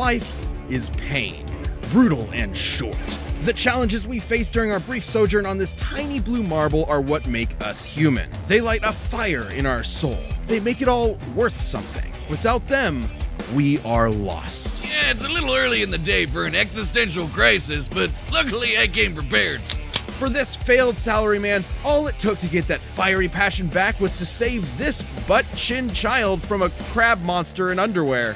Life is pain, brutal and short. The challenges we face during our brief sojourn on this tiny blue marble are what make us human. They light a fire in our soul. They make it all worth something. Without them, we are lost. Yeah, it's a little early in the day for an existential crisis, but luckily I came prepared. For this failed salaryman, all it took to get that fiery passion back was to save this butt chin child from a crab monster in underwear.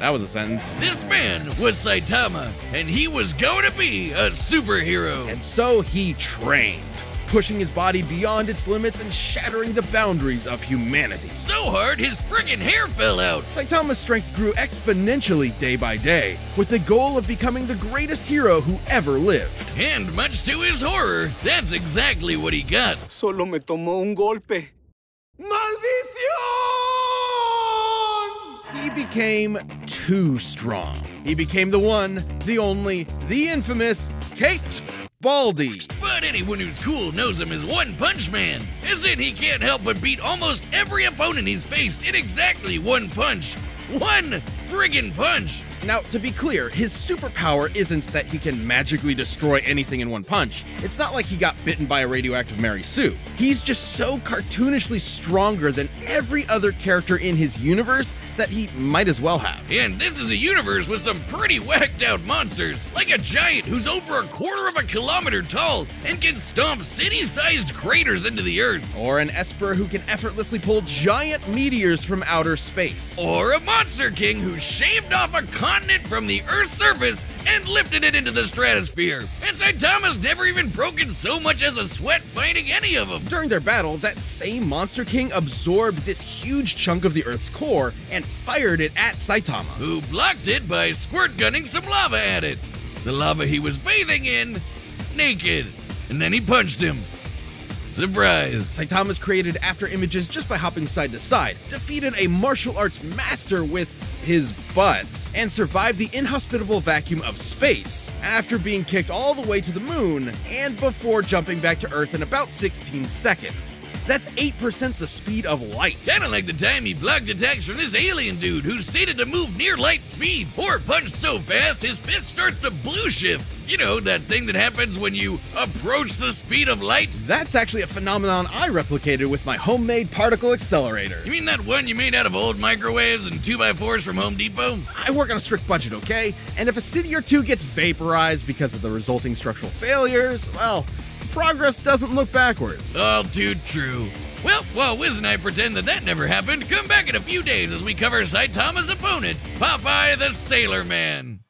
That was a sentence. This man was Saitama, and he was going to be a superhero. And so he trained, pushing his body beyond its limits and shattering the boundaries of humanity. So hard, his friggin' hair fell out. Saitama's strength grew exponentially day by day, with the goal of becoming the greatest hero who ever lived. And much to his horror, that's exactly what he got. Solo me tomó un golpe. Became too strong. He became the one, the only, the infamous Caped Baldy. But anyone who's cool knows him as One Punch Man, as in he can't help but beat almost every opponent he's faced in exactly one punch. One friggin' punch! Now, to be clear, his superpower isn't that he can magically destroy anything in one punch. It's not like he got bitten by a radioactive Mary Sue. He's just so cartoonishly stronger than every other character in his universe that he might as well have. And this is a universe with some pretty whacked out monsters, like a giant who's over a quarter of a kilometer tall and can stomp city sized craters into the earth. Or an Esper who can effortlessly pull giant meteors from outer space. Or a Monster King who shaved off a continent from the Earth's surface and lifted it into the stratosphere. And Saitama's never even broken so much as a sweat fighting any of them. During their battle, that same Monster King absorbed this huge chunk of the Earth's core and fired it at Saitama. Who blocked it by squirt gunning some lava at it. The lava he was bathing in, naked. And then he punched him. Surprise. Saitama's created after images just by hopping side to side, defeated a martial arts master with his butt, and survived the inhospitable vacuum of space after being kicked all the way to the moon and before jumping back to Earth in about 16 seconds. That's 8% the speed of light. Kinda like the time he blocked attacks from this alien dude who stated to move near light speed or punch so fast his fist starts to blue shift. You know, that thing that happens when you approach the speed of light? That's actually a phenomenon I replicated with my homemade particle accelerator. You mean that one you made out of old microwaves and 2x4s from Home Depot? I work on a strict budget, okay? And if a city or two gets vaporized because of the resulting structural failures, well, progress doesn't look backwards. All too true. Well, while Wiz and I pretend that that never happened, come back in a few days as we cover Saitama's opponent, Popeye the Sailor Man.